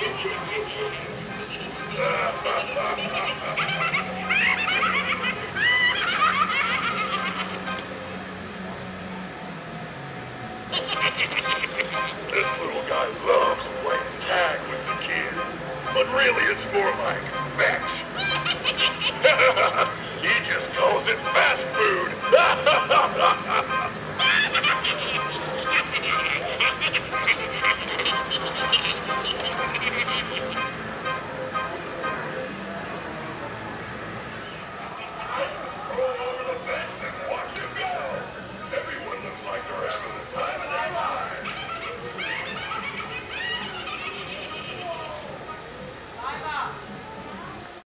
This little guy loves playing tag with the kids. But really, it's more like